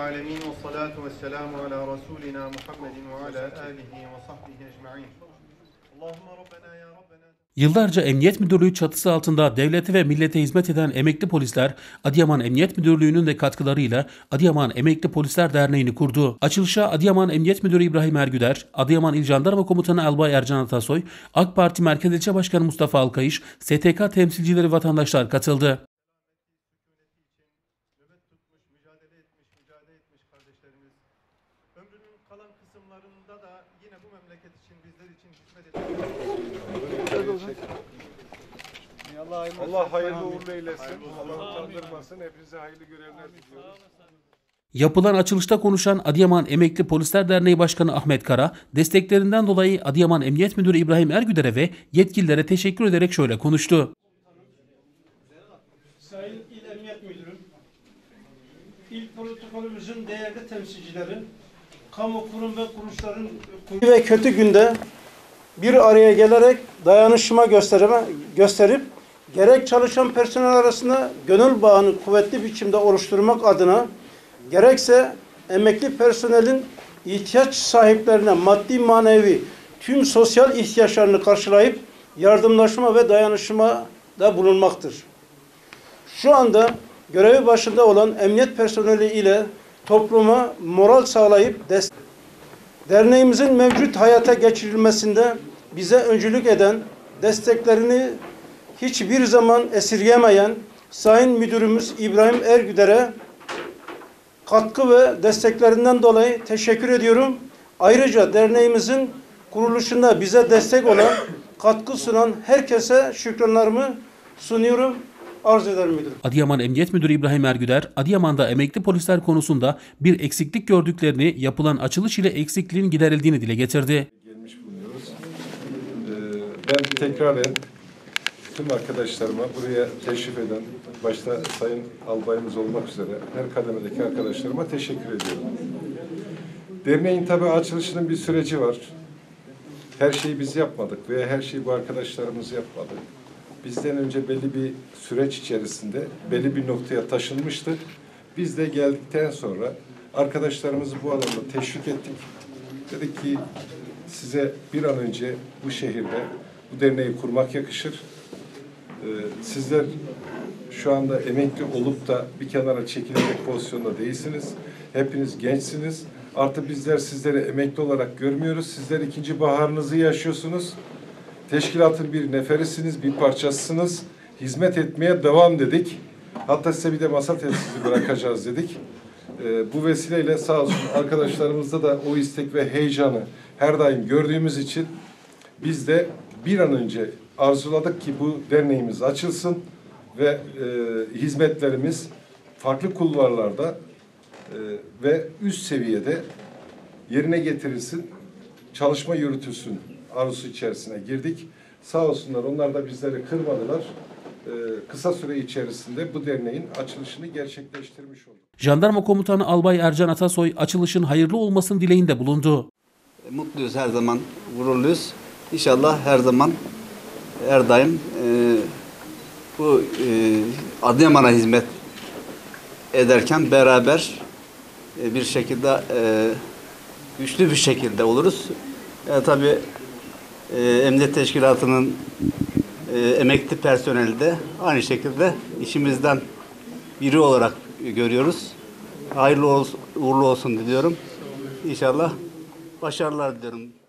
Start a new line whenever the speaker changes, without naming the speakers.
alemin ve salatu ve selamu ala rasulina Muhammedin ve ala alihi ve sahbihi ecma'in.
Yıllarca Emniyet Müdürlüğü çatısı altında devlete ve millete hizmet eden emekli polisler Adıyaman Emniyet Müdürlüğü'nün de katkılarıyla Adıyaman Emekli Polisler Derneği'ni kurdu. Açılışa Adıyaman Emniyet Müdürü İbrahim Ergüder, Adıyaman İl Jandarma Komutanı Albay Ercan Atasoy, AK Parti Merkez İlçe Başkanı Mustafa Alkayış, STK temsilcileri vatandaşlar katıldı.
Ömrünün kalan kısımlarında da yine bu memleket için, bizler için hizmet etmiş.
Allah hayırlı uğurlu eylesin. Allah utandırmasın. Hepinize hayırlı görevler diliyoruz.
Yapılan açılışta konuşan Adıyaman Emekli Polisler Derneği Başkanı Ahmet Kara, desteklerinden dolayı Adıyaman Emniyet Müdürü İbrahim Ergüder'e ve yetkililere teşekkür ederek şöyle konuştu.
Sayın İl Emniyet Müdürüm, İl protokolümüzün değerli temsilcileri, kamu kurum ve kuruluşların ve kötü günde bir araya gelerek dayanışma gösterime, gösterip gerek çalışan personel arasında gönül bağını kuvvetli biçimde oluşturmak adına gerekse emekli personelin ihtiyaç sahiplerine maddi manevi tüm sosyal ihtiyaçlarını karşılayıp yardımlaşma ve dayanışma da bulunmaktır. Şu anda görevi başında olan emniyet personeli ile topluma moral sağlayıp destek Derneğimizin mevcut hayata geçirilmesinde bize öncülük eden, desteklerini hiçbir zaman esirgemeyen Sayın Müdürümüz İbrahim Ergüder'e katkı ve desteklerinden dolayı teşekkür ediyorum. Ayrıca derneğimizin kuruluşunda bize destek olan, katkı sunan herkese şükranlarımı sunuyorum. Arz ederim müdürüm.
Adıyaman Emniyet Müdürü İbrahim Ergüder, Adıyaman'da emekli polisler konusunda bir eksiklik gördüklerini, yapılan açılış ile eksikliğin giderildiğini dile getirdi.
Gelmiş bulunuyoruz. Ee, ben tekraren tüm arkadaşlarıma buraya teşrif eden, başta Sayın Albayımız olmak üzere her kademedeki arkadaşlarıma teşekkür ediyorum. Derneğin tabi açılışının bir süreci var. Her şeyi biz yapmadık veya her şeyi bu arkadaşlarımız yapmadı. Bizden önce belli bir süreç içerisinde belli bir noktaya taşınmıştı. Biz de geldikten sonra arkadaşlarımızı bu alanda teşvik ettik. Dedik ki size bir an önce bu şehirde bu derneği kurmak yakışır. Ee, sizler şu anda emekli olup da bir kenara çekilecek pozisyonda değilsiniz. Hepiniz gençsiniz. Artı bizler sizleri emekli olarak görmüyoruz. Sizler ikinci baharınızı yaşıyorsunuz. Teşkilatın bir neferisiniz, bir parçasısınız. Hizmet etmeye devam dedik. Hatta size bir de masa tesisi bırakacağız dedik. Ee, bu vesileyle sağ olsun arkadaşlarımızda da o istek ve heyecanı her daim gördüğümüz için biz de bir an önce arzuladık ki bu derneğimiz açılsın ve e, hizmetlerimiz farklı kulvarlarda e, ve üst seviyede yerine getirilsin, çalışma yürütülsün arzusu içerisine girdik. Sağ olsunlar onlar da bizleri kırmadılar. E, kısa süre içerisinde bu derneğin açılışını gerçekleştirmiş olduk.
Jandarma Komutanı Albay Ercan Atasoy açılışın hayırlı olmasının dileğinde bulundu.
Mutluyuz her zaman, gururluyuz. İnşallah her zaman, her daim e, bu e, Adıyaman'a hizmet ederken beraber e, bir şekilde e, güçlü bir şekilde oluruz. E, tabii e, Emniyet Teşkilatı'nın e, emekli personeli de aynı şekilde işimizden biri olarak görüyoruz. Hayırlı olsun, uğurlu olsun diliyorum. İnşallah başarılar diliyorum.